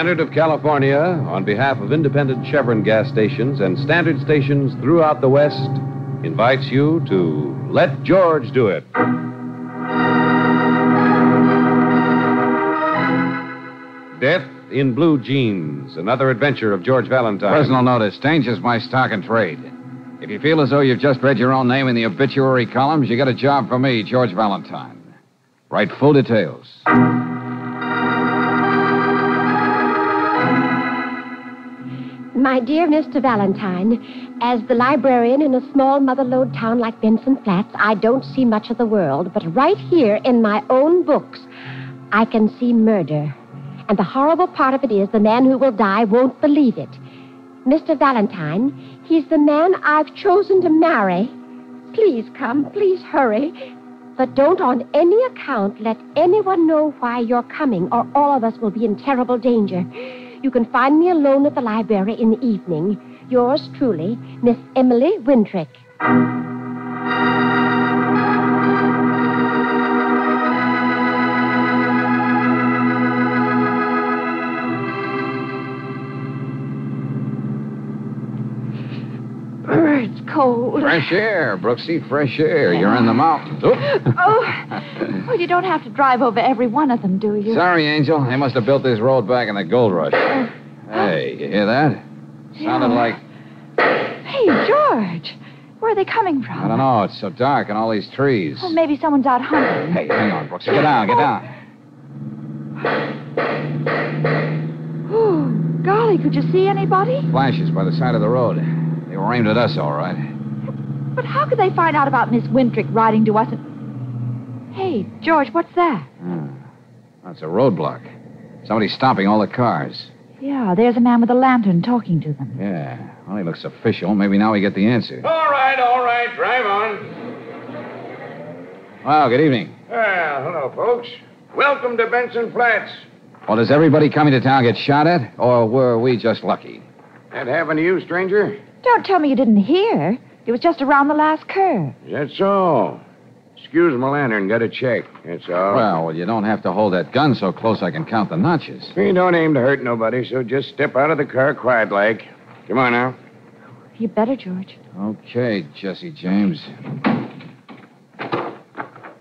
Standard of California, on behalf of independent Chevron gas stations and standard stations throughout the West, invites you to Let George Do It. Death in Blue Jeans, another adventure of George Valentine. Personal notice changes my stock and trade. If you feel as though you've just read your own name in the obituary columns, you got a job for me, George Valentine. Write full details. My dear Mr. Valentine, as the librarian in a small mother-lode town like Benson Flats, I don't see much of the world, but right here in my own books, I can see murder. And the horrible part of it is the man who will die won't believe it. Mr. Valentine, he's the man I've chosen to marry. Please come, please hurry. But don't on any account let anyone know why you're coming, or all of us will be in terrible danger. You can find me alone at the library in the evening. Yours truly, Miss Emily Wintrick. Cold. Fresh air, Brooksy, fresh air. You're in the mountains. Oh, well, you don't have to drive over every one of them, do you? Sorry, Angel. They must have built this road back in the gold rush. Hey, you hear that? Sounded Yeah. like. Hey, George, where are they coming from? I don't know. It's so dark and all these trees. Well, maybe someone's out hunting. Hey, hang on, Brooksy. Get down, get down. Oh, golly, could you see anybody? Flashes by the side of the road. They were aimed at us, all right. But how could they find out about Miss Wintrick writing to us? And... Hey, George, what's that? Hmm. That's a roadblock. Somebody's stopping all the cars. Yeah, there's a man with a lantern talking to them. Yeah. Well, he looks official. Maybe now we get the answer. All right, all right. Drive on. Well, good evening. Well, hello, folks. Welcome to Benson Flats. Well, does everybody coming to town get shot at, or were we just lucky? That happen to you, stranger? Don't tell me you didn't hear. It was just around the last curve. Is that so? Excuse my lantern. Got a check. That's all. Well, well, you don't have to hold that gun so close I can count the notches. We don't aim to hurt nobody, so just step out of the car quiet like. Come on now. You better, George. Okay, Jesse James.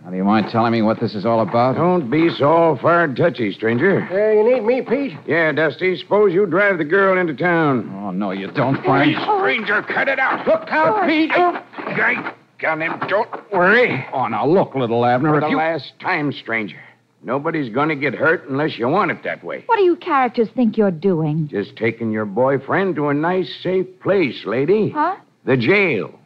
Now, do you mind telling me what this is all about? Don't be so all-fired touchy, stranger. Uh, you need me, Pete? Yeah, Dusty. Suppose you drive the girl into town. Oh, no, you don't, Frank. Stranger, cut it out. Look out, Pete. I got him. Don't worry. Oh, now look, little Abner, For if the you... last time, stranger. Nobody's going to get hurt unless you want it that way. What do you characters think you're doing? Just taking your boyfriend to a nice, safe place, lady. Huh? The jail.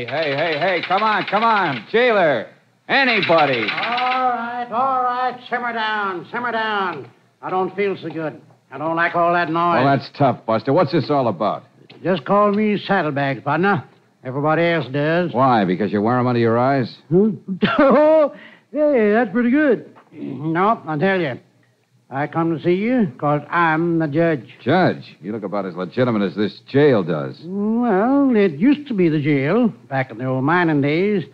Hey, hey, hey, hey, come on, come on. Jailer, anybody. All right, all right. Simmer down, simmer down. I don't feel so good. I don't like all that noise. Well, that's tough, Buster. What's this all about? Just call me saddlebags, partner. Everybody else does. Why? Because you wear them under your eyes? Huh? Hmm? oh, hey, that's pretty good. No, I'll tell you. I come to see you because I'm the judge. Judge, you look about as legitimate as this jail does. Well, it used to be the jail back in the old mining days.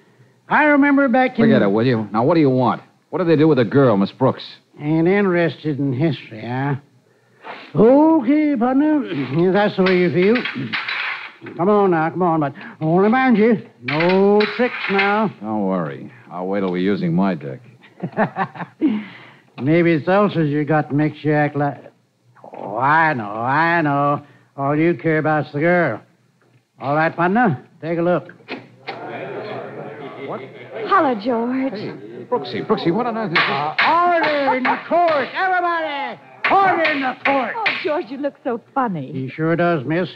I remember back in. Forget it, will you? Now, what do you want? What did they do with the girl, Miss Brooks? Ain't interested in history, huh? Okay, partner. That's the way you feel. Come on now, come on, but only mind you, no tricks now. Don't worry. I'll wait till we're using my deck. Maybe it's ulcers you got makes you act like. Oh, I know, I know. All you care about's the girl. All right, partner, take a look. What? Hello, George. Brooksy, Brooksy, what on earth is this? Uh, order in the court, everybody! Order in the court! Oh, George, you look so funny. He sure does, miss.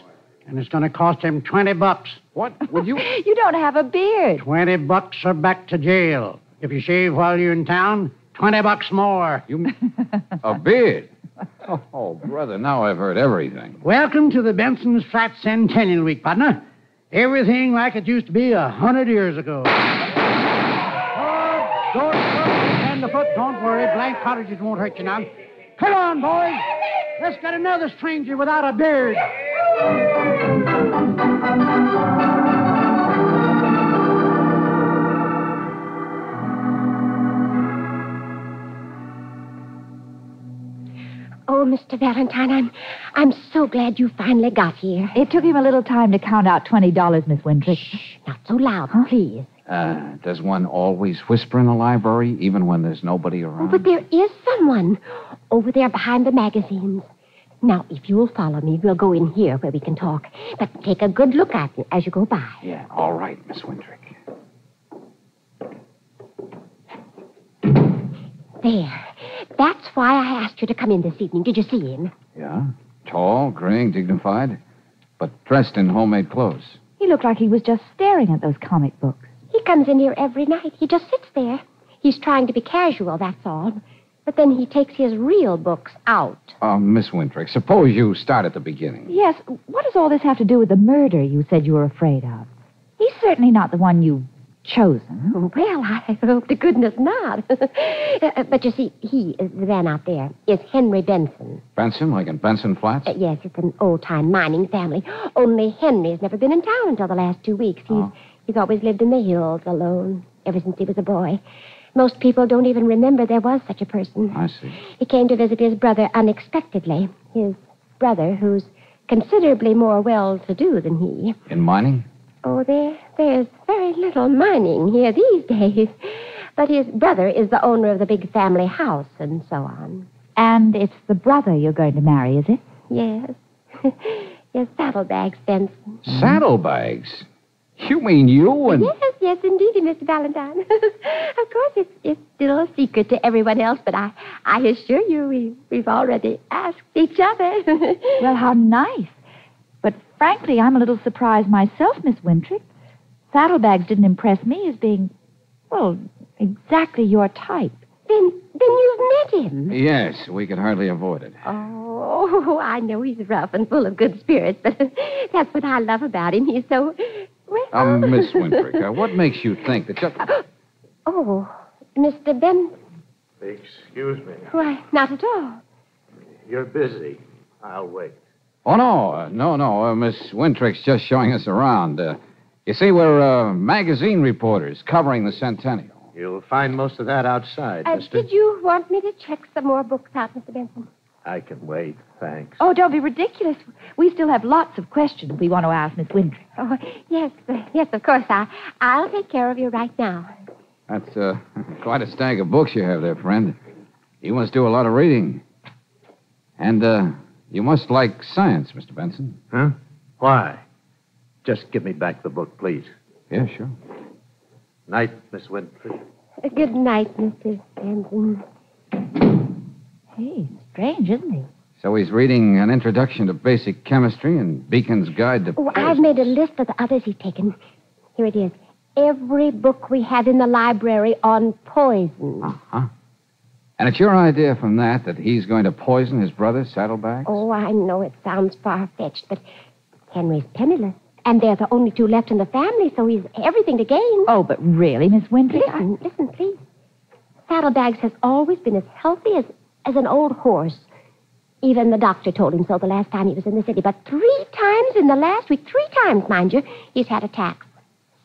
And it's going to cost him 20 bucks. What? Would you. You don't have a beard. 20 bucks or back to jail. If you shave while you're in town, 20 bucks more. You. A beard? Oh, brother, now I've heard everything. Welcome to the Benson's Flat Centennial Week, partner. Everything like it used to be a hundred years ago. Oh, don't stand the foot. Don't worry. Blank cartridges won't hurt you now. Come on, boys. Let's get another stranger without a beard. Mr. Valentine, I'm I'm so glad you finally got here. It took him a little time to count out $20, Miss Wintrick. Not so loud, please. Uh, does one always whisper in the library, even when there's nobody Oh, around? but there is someone over there behind the magazines. Now, if you'll follow me, we'll go in here where we can talk. But take a good look at me as you go by. Yeah, all right, Miss Wintrick. There. That's why I asked you to come in this evening. Did you see him? Yeah? Tall, graying, dignified, but dressed in homemade clothes. He looked like he was just staring at those comic books. He comes in here every night. He just sits there. He's trying to be casual, that's all. But then he takes his real books out. Uh, Miss Wintrick, suppose you start at the beginning. Yes, what does all this have to do with the murder you said you were afraid of? He's certainly not the one you've chosen. Oh, Well, I hope to goodness not. Uh, but you see, he, uh, the man out there, is Henry Benson. Benson, like in Benson Flats? Uh, yes, it's an old-time mining family. Only Henry's never been in town until the last two weeks. He's, Oh. he's always lived in the hills alone ever since he was a boy. Most people don't even remember there was such a person. I see. He came to visit his brother unexpectedly. His brother, who's considerably more well-to-do than he. In mining? Oh, there, there's very little mining here these days. But his brother is the owner of the big family house and so on. And it's the brother you're going to marry, is it? Yes. yes, saddlebags, Benson. Saddlebags? You mean you and. Yes, yes, indeed, Mr. Valentine. of course, it's, it's still a secret to everyone else, but I, I assure you we, we've already asked each other. Well, how nice. But frankly, I'm a little surprised myself, Miss Wintrick. Saddlebags didn't impress me as being, well, exactly your type. then, then you've met him. Yes, we could hardly avoid it. Oh, I know he's rough and full of good spirits, but that's what I love about him. He's so well. Um, Miss Wintrick, uh, what makes you think that just. Oh, Mr. Ben. Excuse me. Why, not at all. You're busy. I'll wait. Oh, no, uh, no, no. Uh, Miss Wintrick's just showing us around. Uh, you see, we're uh, magazine reporters covering the centennial. You'll find most of that outside, Uh, mister. did you want me to check some more books out, Mr. Benson? I can wait, thanks. Oh, don't be ridiculous. We still have lots of questions we want to ask Miss Wintrick. Oh, yes, uh, yes, of course. I, I'll take care of you right now. That's uh, quite a stack of books you have there, friend. You must do a lot of reading. And uh, you must like science, Mr. Benson. Huh? Why? Just give me back the book, please. Yeah, sure. Night, Miss Winfrey. Uh, good night, Mr. Benson. Hey, strange, isn't he? So he's reading an introduction to basic chemistry and Beacon's Guide to. Oh, I've made a list of the others he's taken. Here it is. Every book we have in the library on poison. Uh-huh. And it's your idea from that that he's going to poison his brother, Saddlebags? Oh, I know it sounds far fetched, but Henry's penniless. And they're the only two left in the family, so he's everything to gain. Oh, but really, Miss Wintrick? I- Listen, listen, please. Saddlebags has always been as healthy as, as an old horse. Even the doctor told him so the last time he was in the city. But three times in the last week, three times, mind you, he's had attacks.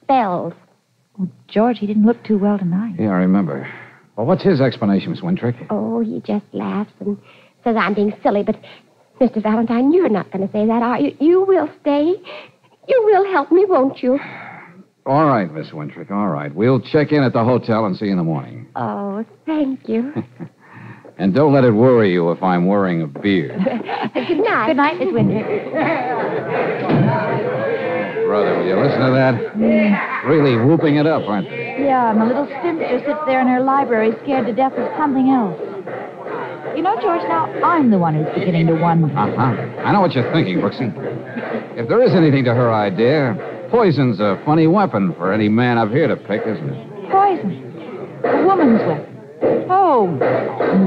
Spells. Oh, George, he didn't look too well tonight. Yeah, I remember. Well, what's his explanation, Miss Wintrick? Oh, he just laughs and says I'm being silly. But, Mr. Valentine, you're not going to say that, are you? You will stay. You will help me, won't you? All right, Miss Wintrick, all right. We'll check in at the hotel and see you in the morning. Oh, thank you. And don't let it worry you if I'm wearing a beard. Good night. Good night, Miss Wintrick. Brother, will you listen to that? Really whooping it up, aren't they? Yeah, and the little spinster sits there in her library scared to death of something else. You know, George, now I'm the one who's beginning to wonder. Uh-huh. I know what you're thinking, Brooksy. If there is anything to her idea, poison's a funny weapon for any man up here to pick, isn't it? Poison. A woman's weapon. Oh,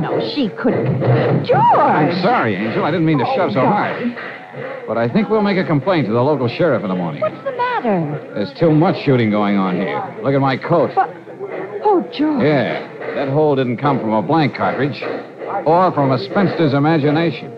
no, she couldn't. George! I'm sorry, Angel. I didn't mean to shove so hard. But I think we'll make a complaint to the local sheriff in the morning. What's the matter? There's too much shooting going on here. Look at my coat. But, oh, George. Yeah, that hole didn't come from a blank cartridge or from a spinster's imagination.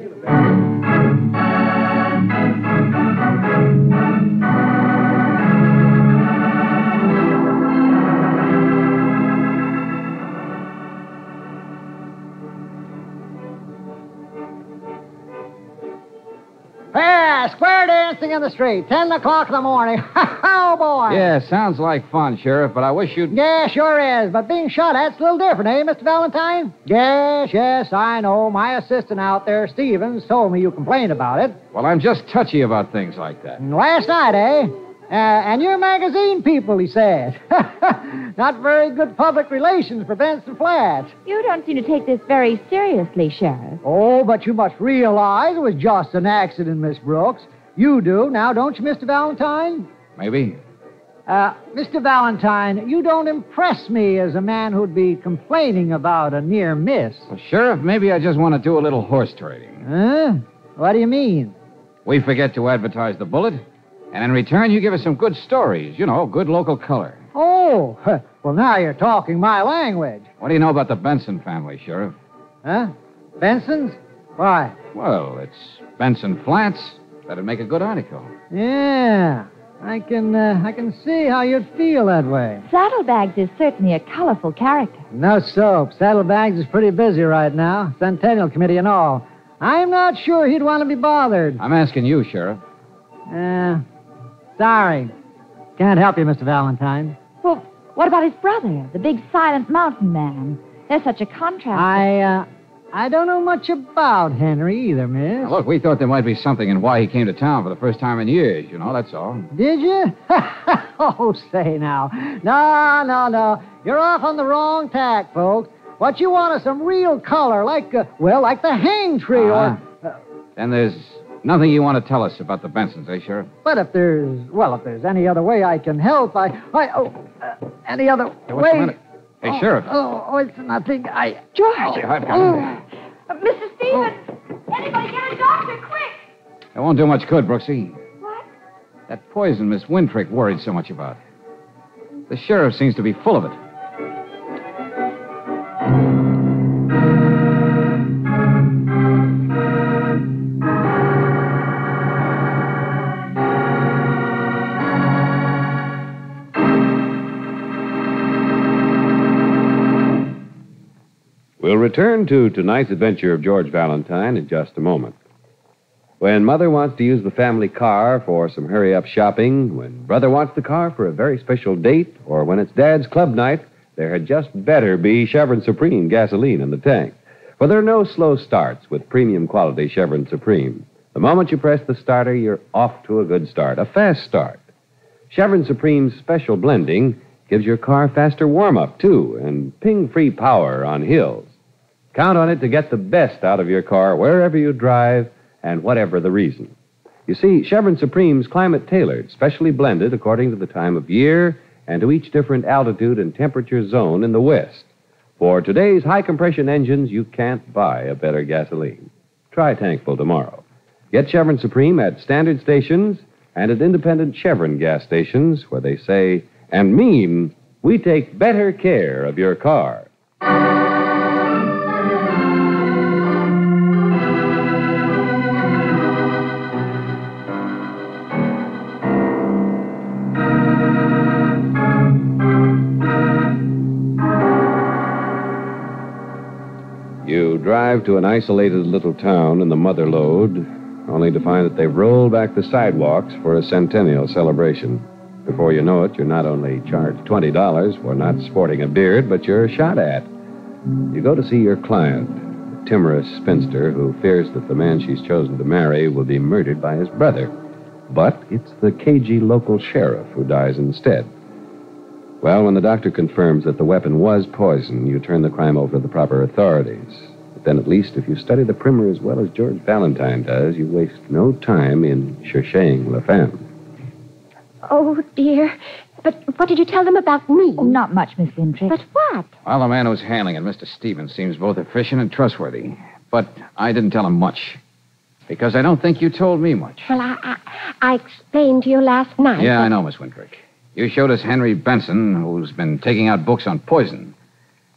Street. Ten o'clock in the morning. oh, boy. Yeah, sounds like fun, Sheriff, but I wish you'd. Yeah, sure is. But being shot at's a little different, eh, Mr. Valentine? Yes, yes, I know. My assistant out there, Stevens, told me you complained about it. Well, I'm just touchy about things like that. Last night, eh? Uh, and your magazine people, he said. Not very good public relations for Benson Flats. You don't seem to take this very seriously, Sheriff. Oh, but you must realize it was just an accident, Miss Brooks. You do, now, don't you, Mr. Valentine? Maybe. Uh, Mr. Valentine, you don't impress me as a man who'd be complaining about a near miss. Well, Sheriff, maybe I just want to do a little horse trading. Huh? What do you mean? We forget to advertise the bullet, and in return, you give us some good stories. You know, good local color. Oh, well, now you're talking my language. What do you know about the Benson family, Sheriff? Huh? Benson's? Why? Well, it's Benson Flats. That'd make a good article. Yeah, I can, uh, I can see how you'd feel that way. Saddlebags is certainly a colorful character. No soap. Saddlebags is pretty busy right now, Centennial Committee and all. I'm not sure he'd want to be bothered. I'm asking you, Sheriff. Uh, sorry. Can't help you, Mr. Valentine. Well, what about his brother, the big silent mountain man? There's such a contrast. I, uh, I don't know much about Henry either, miss. Now, look, we thought there might be something in why he came to town for the first time in years, you know, that's all. Did you? oh, say now. No, no, no. You're off on the wrong tack, folks. What you want is some real color, like, uh, well, like the hang tree Uh-huh. or. And there's nothing you want to tell us about the Bensons, eh, Sheriff? But if there's, well, if there's any other way I can help, I, I, oh, uh, any other Hey, way. The matter? Hey, Oh, Sheriff. Oh, oh, it's nothing. I. George! I've got Oh. it. Uh, Mr. Stevens! Anybody get a doctor, quick! It won't do much good, Brooksy. What? That poison Miss Wintrick worried so much about. The sheriff seems to be full of it. We'll return to tonight's adventure of George Valentine in just a moment. When Mother wants to use the family car for some hurry up shopping, when Brother wants the car for a very special date, or when it's Dad's club night, there had just better be Chevron Supreme gasoline in the tank. For there are no slow starts with premium quality Chevron Supreme. The moment you press the starter, you're off to a good start, a fast start. Chevron Supreme's special blending gives your car faster warm up, too, and ping free power on hills. Count on it to get the best out of your car wherever you drive and whatever the reason. You see, Chevron Supreme's climate tailored, specially blended according to the time of year and to each different altitude and temperature zone in the West. For today's high compression engines, you can't buy a better gasoline. Try Tankful tomorrow. Get Chevron Supreme at standard stations and at independent Chevron gas stations where they say and mean we take better care of your car. Drive to an isolated little town in the mother lode, only to find that they've rolled back the sidewalks for a centennial celebration. Before you know it, you're not only charged $20 for not sporting a beard, but you're shot at. You go to see your client, a timorous spinster who fears that the man she's chosen to marry will be murdered by his brother. But it's the cagey local sheriff who dies instead. Well, when the doctor confirms that the weapon was poison, you turn the crime over to the proper authorities. But then, at least, if you study the primer as well as George Valentine does, you waste no time in cherching La Femme. Oh, dear. But what did you tell them about me? Oh, not much, Miss Wintrick. But what? Well, the man who's handling it, Mr. Stevens, seems both efficient and trustworthy. But I didn't tell him much. Because I don't think you told me much. Well, I, I, I explained to you last night. Yeah, that- I know, Miss Wintrick. You showed us Henry Benson, who's been taking out books on poison.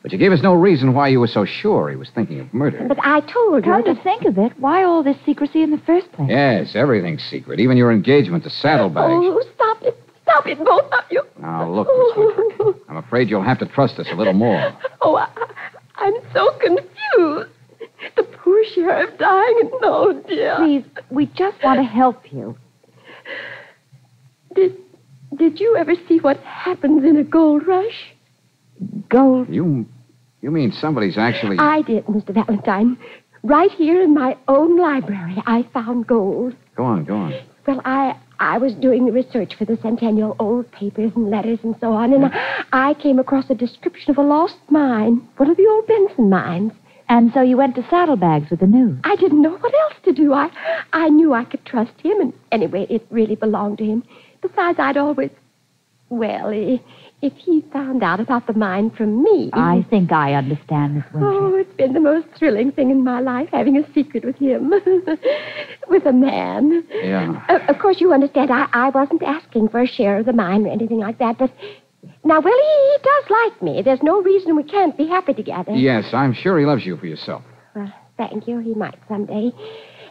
But you gave us no reason why you were so sure he was thinking of murder. But I told you. Come to think of it, why all this secrecy in the first place? Yes, everything's secret, even your engagement to Saddlebags. Oh, stop it. Stop it, both of you. Now, look, Miss Wintrick, I'm afraid you'll have to trust us a little more. Oh, I, I'm so confused. The poor sheriff dying, and oh, dear. Please, We just want to help you. Did, did you ever see what happens in a gold rush? Gold. You, you mean somebody's actually. I did, Mr. Valentine. Right here in my own library, I found gold. Go on, go on. Well, I I was doing the research for the Centennial, old papers and letters and so on, and I came across a description of a lost mine, one of the old Benson mines. And so you went to Saddlebags with the news. I didn't know what else to do. I I knew I could trust him, and anyway, it really belonged to him. Besides, I'd always, well, eh, if he found out about the mine from me. I think I understand, Miss Winthrop. Oh, it's been the most thrilling thing in my life, having a secret with him. with a man. Yeah. Uh, of course, you understand, I, I wasn't asking for a share of the mine or anything like that, but. Now, well, he, he does like me. There's no reason we can't be happy together. Yes, I'm sure he loves you for yourself. Well, thank you. He might someday.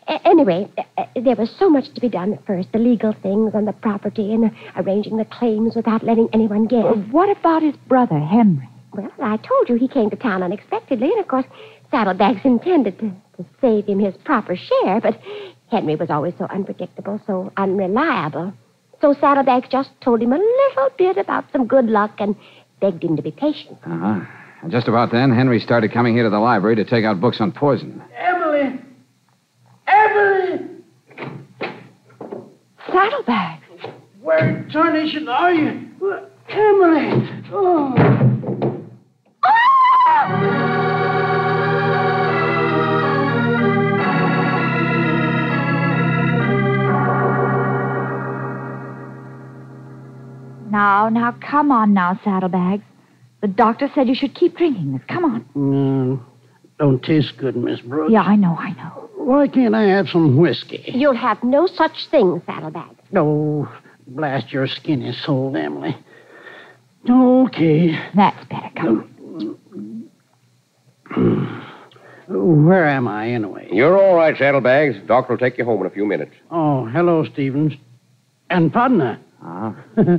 A- anyway, uh, there was so much to be done at first the legal things on the property and uh, arranging the claims without letting anyone guess. Well, what about his brother, Henry? Well, I told you he came to town unexpectedly, and of course, Saddlebags intended to, to save him his proper share, but Henry was always so unpredictable, so unreliable. So Saddlebags just told him a little bit about some good luck and begged him to be patient. Uh huh. And just about then, Henry started coming here to the library to take out books on poison. Emily! Emily! Saddlebags. Where in tarnation are you? Emily! Oh. Now, now, come on now, Saddlebags. The doctor said you should keep drinking this. Come on. Mm, don't taste good, Miss Brooks. Yeah, I know, I know. Why can't I have some whiskey? You'll have no such thing, Saddlebags. Oh, blast your skinny soul, Emily. Okay. That's better. Come on. Where am I, anyway? You're all right, Saddlebags. Doctor will take you home in a few minutes. Oh, hello, Stevens. And Podna. Uh-huh.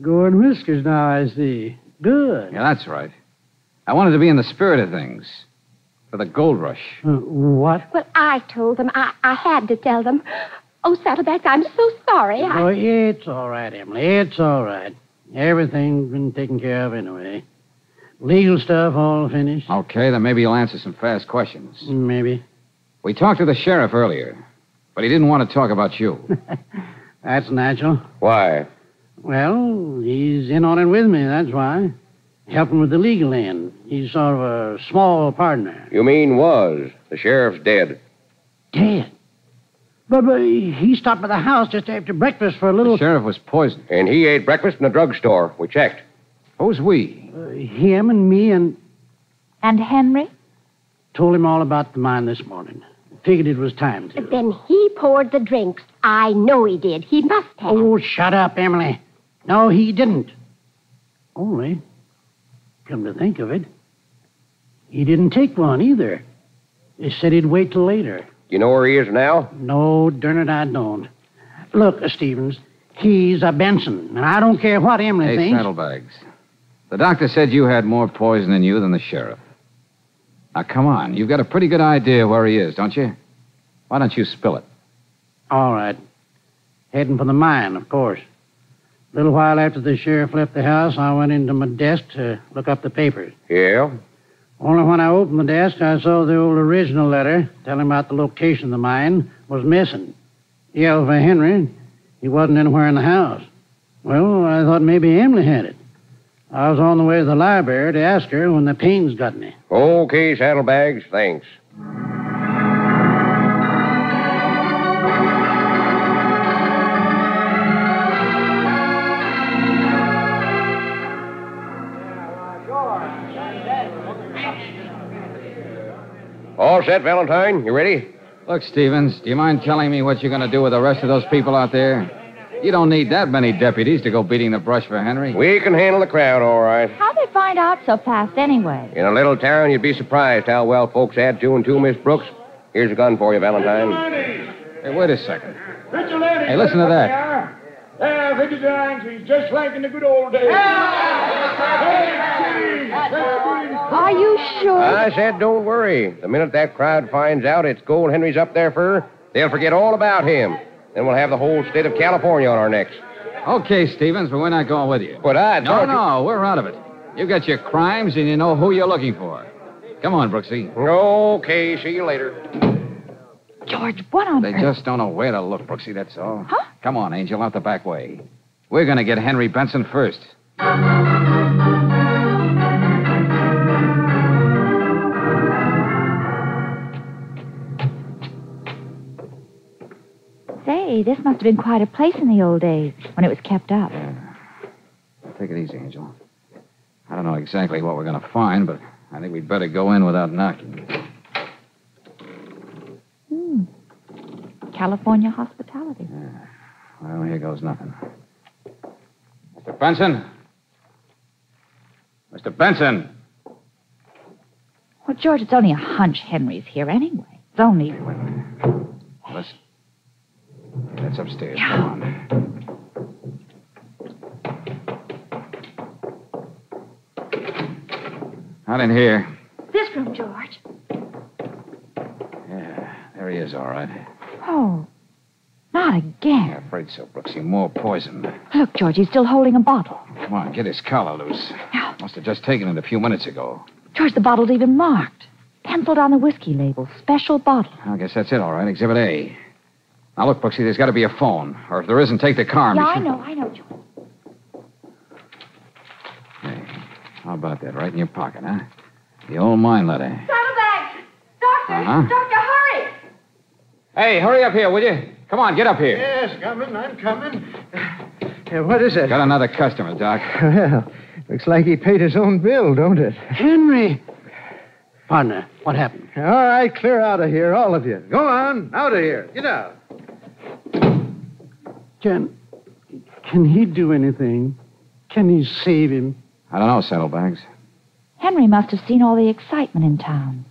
Going whiskers now, I see. Good. Yeah, that's right. I wanted to be in the spirit of things. For the gold rush. Uh, what? Well, I told them. I, I had to tell them. Oh, Saddlebags, I'm so sorry. I... Oh, it's all right, Emily. It's all right. Everything's been taken care of anyway. Legal stuff all finished. Okay, then maybe you'll answer some fast questions. Maybe. We talked to the sheriff earlier, but he didn't want to talk about you. That's natural. Why? Well, he's in on it with me, that's why. Helping with the legal end. He's sort of a small partner. You mean was. The sheriff's dead. Dead. But, but he stopped by the house just after breakfast for a little. the little. sheriff was poisoned. And he ate breakfast in the drugstore. We checked. Who's we? Uh, him and me and And Henry? told him all about the mine this morning. Figured it was time to. Then he poured the drinks. I know he did. He must have. Oh, shut up, Emily. No, he didn't. Only, come to think of it, he didn't take one either. He said he'd wait till later. You know where he is now? No, darn it, I don't. Look, Stevens, he's a Benson, and I don't care what Emily Hey, thinks. Saddlebags. The doctor said you had more poison in you than the sheriff. Now, come on. You've got a pretty good idea where he is, don't you? Why don't you spill it? All right. Heading for the mine, of course. A little while after the sheriff left the house, I went into my desk to look up the papers. Yeah. Only when I opened the desk, I saw the old original letter telling about the location of the mine was missing. Yelled for Henry. He wasn't anywhere in the house. Well, I thought maybe Emily had it. I was on the way to the library to ask her when the pains got me. Okay, Saddlebags. Thanks. All set, Valentine? You ready? Look, Stevens, do you mind telling me what you're going to do with the rest of those people out there? You don't need that many deputies to go beating the brush for Henry. We can handle the crowd, all right. How'd they find out so fast anyway? In a little town, you'd be surprised how well folks add two and two, Miss Brooks. Here's a gun for you, Valentine. Hey, wait a second. Vigilante. Hey, listen to that. Yeah, vigilante, just like in the good old days. Are you sure? I said, don't worry. The minute that crowd finds out it's gold Henry's up there for, They'll forget all about him. Then we'll have the whole state of California on our necks. Okay, Stevens, but we're not going with you. But I No, thought no, we're out of it. You've got your crimes and you know who you're looking for. Come on, Brooksy. Okay, see you later. George, what on They earth? just don't know where to look, Brooksy, that's all. Huh? Come on, Angel, out the back way. We're going to get Henry Benson first. Say, this must have been quite a place in the old days when it was kept up. Yeah. Take it easy, Angel. I don't know exactly what we're going to find, but I think we'd better go in without knocking. Hmm. California hospitality. Well, here goes nothing. Mr. Benson? Mr. Benson! Well, George, it's only a hunch Henry's here anyway. It's only. Wait a minute. Let's. That's upstairs. Come on. Not in here. This room, George. Yeah, there he is, all right. Oh, not again. Yeah, afraid so, Brooksy. More poison. Look, George, he's still holding a bottle. Come on, get his collar loose. Yeah. Must have just taken it a few minutes ago. George, the bottle's even marked. Penciled on the whiskey label. Special bottle. I guess that's it, all right. Exhibit A. Now, look, Brooksy, there's got to be a phone. Or if there isn't, take the car. and be yeah, I know, I know, George. Hey, how about that? Right in your pocket, huh? The old mine letter. Saddlebags! Doctor! Uh-huh. Doctor, hurry! Hey, hurry up here, will you? Come on, get up here. Yes, coming, I'm coming. Uh, what is it? Got another customer, Doc. Well, looks like he paid his own bill, don't it? Henry! Partner, what happened? All right, clear out of here, all of you. Go on, out of here. Get out. Can. Can he do anything? Can he save him? I don't know, Saddlebags. Henry must have seen all the excitement in town.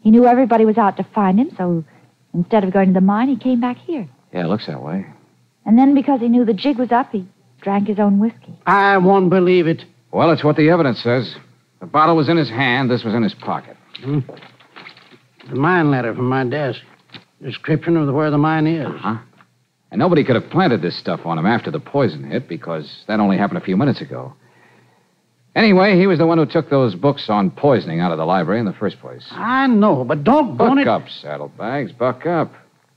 He knew everybody was out to find him, so instead of going to the mine, he came back here. Yeah, it looks that way. And then because he knew the jig was up, he drank his own whiskey. I won't believe it. Well, it's what the evidence says. The bottle was in his hand, this was in his pocket. Hmm. The mine letter from my desk. Description of where the mine is. Huh? And nobody could have planted this stuff on him after the poison hit because that only happened a few minutes ago. Anyway, he was the one who took those books on poisoning out of the library in the first place. I know, but doggone Buck it. Buck up, Saddlebags, buck up.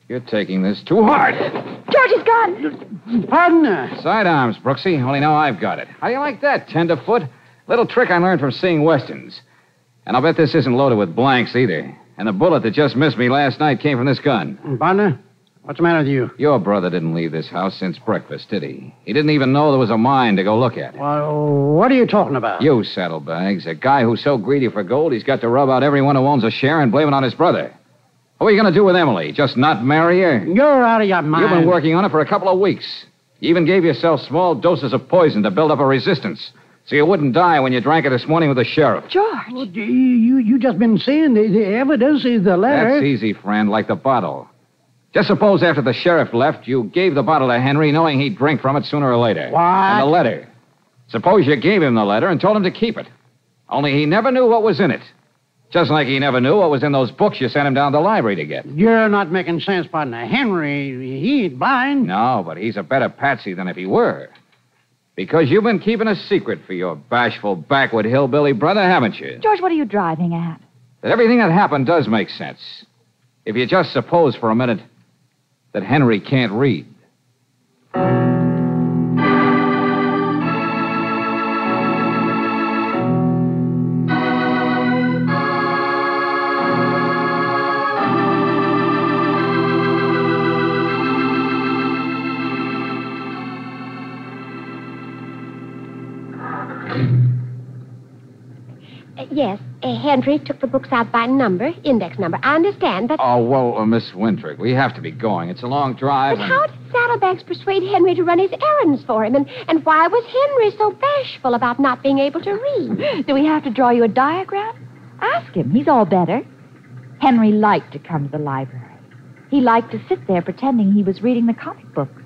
You're taking this too hard. George is gone! Partner. Sidearms, Brooksy. Only now I've got it. How do you like that, tenderfoot? Little trick I learned from seeing westerns. And I'll bet this isn't loaded with blanks either. And the bullet that just missed me last night came from this gun. Partner, what's the matter with you? Your brother didn't leave this house since breakfast, did he? He didn't even know there was a mine to go look at. Well, what are you talking about? You, Saddlebags, a guy who's so greedy for gold he's got to rub out everyone who owns a share and blame it on his brother. What are you going to do with Emily? Just not marry her? You're out of your mind. You've been working on it for a couple of weeks. You even gave yourself small doses of poison to build up a resistance. So you wouldn't die when you drank it this morning with the sheriff. George! Well, you, you, you just been saying the, the evidence is the letter. That's easy, friend, like the bottle. Just suppose after the sheriff left, you gave the bottle to Henry knowing he'd drink from it sooner or later. What? And the letter. Suppose you gave him the letter and told him to keep it. Only he never knew what was in it. Just like he never knew what was in those books you sent him down to the library to get. You're not making sense, partner. Henry, he ain't blind. No, but he's a better patsy than if he were. Because you've been keeping a secret for your bashful backward hillbilly brother, haven't you? George, what are you driving at? That everything that happened does make sense. If you just suppose for a minute that Henry can't read. Uh, yes, Henry took the books out by number, index number. I understand, but, Oh, well, uh, Miss Wintrick, we have to be going. It's a long drive. but and- how did Saddlebags persuade Henry to run his errands for him? And, and why was Henry so bashful about not being able to read? Do we have to draw you a diagram? Ask him. He's all better. Henry liked to come to the library. He liked to sit there pretending he was reading the comic books.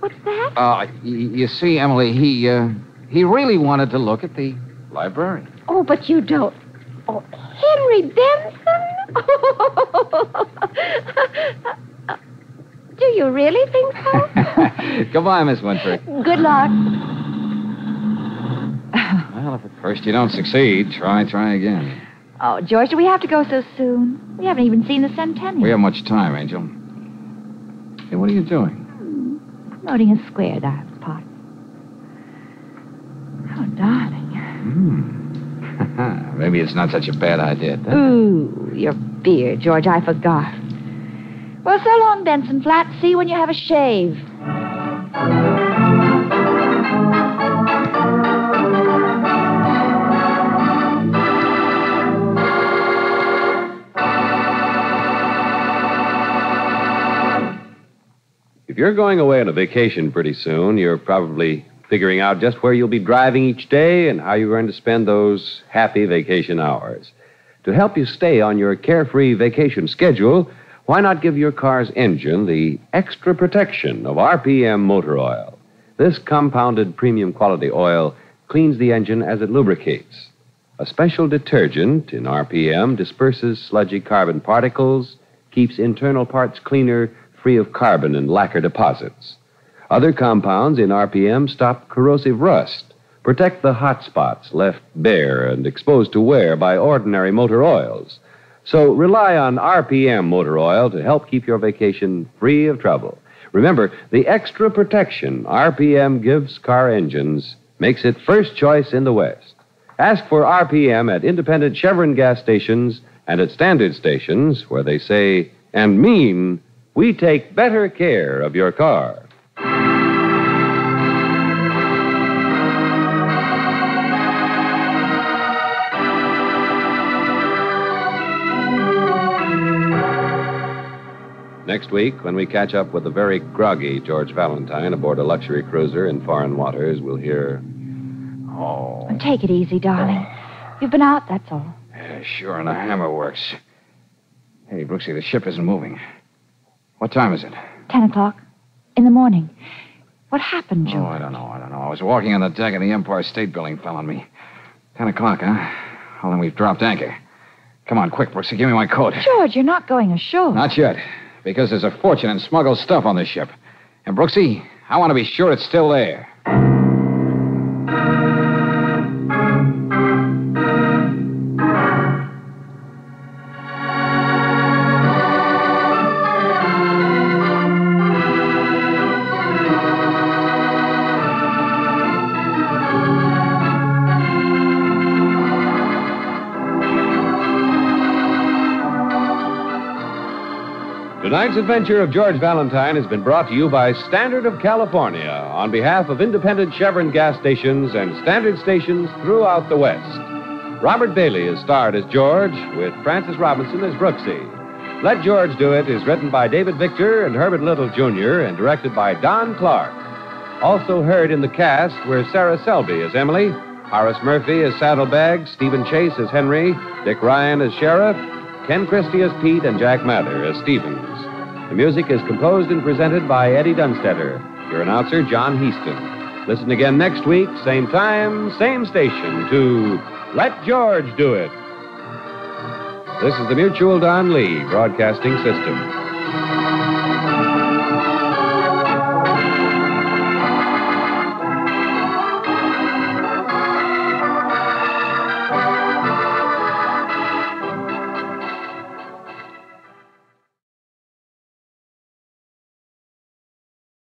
What's that? Uh, y- you see, Emily, he, uh, he really wanted to look at the library. Oh, but you don't. Oh, Henry Benson? Do you really think so? Goodbye, Miss Winthrop. Good luck. Well, if at first you don't succeed, try, try again. Oh, George, do we have to go so soon? We haven't even seen the centennial. We haven't much time, Angel. Hey, what are you doing? Hmm. Loading a square that I was part. Oh, darling. Hmm. Maybe it's not such a bad idea. Then. Ooh, your beard, George. I forgot. Well, so long, Benson Flat. See you when you have a shave. If you're going away on a vacation pretty soon, you're probably figuring out just where you'll be driving each day and how you're going to spend those happy vacation hours. To help you stay on your carefree vacation schedule, why not give your car's engine the extra protection of RPM motor oil? This compounded premium quality oil cleans the engine as it lubricates. A special detergent in RPM disperses sludgy carbon particles, keeps internal parts cleaner, free of carbon and lacquer deposits. Other compounds in RPM stop corrosive rust, protect the hot spots left bare and exposed to wear by ordinary motor oils. So rely on RPM motor oil to help keep your vacation free of trouble. Remember, the extra protection RPM gives car engines makes it first choice in the West. Ask for RPM at independent Chevron gas stations and at standard stations where they say and mean we take better care of your car. Next week, when we catch up with the very groggy George Valentine aboard a luxury cruiser in foreign waters, we'll hear. Oh. Take it easy, darling. You've been out, that's all. Yeah, sure, and the hammer works. Hey, Brooksy, the ship isn't moving. What time is it? Ten o'clock in the morning. What happened, George? Oh, I don't know, I don't know. I was walking on the deck and the Empire State Building fell on me. Ten o'clock, huh? Well, then we've dropped anchor. Come on, quick, Brooksy, give me my coat. George, you're not going ashore. Not yet, because there's a fortune in smuggled stuff on this ship. And, Brooksy, I want to be sure it's still there. Tonight's adventure of George Valentine has been brought to you by Standard of California on behalf of independent Chevron gas stations and standard stations throughout the West. Robert Bailey is starred as George, with Frances Robinson as Brooksy. Let George Do It is written by David Victor and Herbert Little Jr. and directed by Don Clark. Also heard in the cast were Sarah Selby as Emily, Horace Murphy as Saddlebags, Stephen Chase as Henry, Dick Ryan as Sheriff, Ken Christie as Pete, and Jack Mather as Stevens. The music is composed and presented by Eddie Dunstedter. Your announcer, John Heistand. Listen again next week, same time, same station, to Let George Do It. This is the Mutual Don Lee Broadcasting System.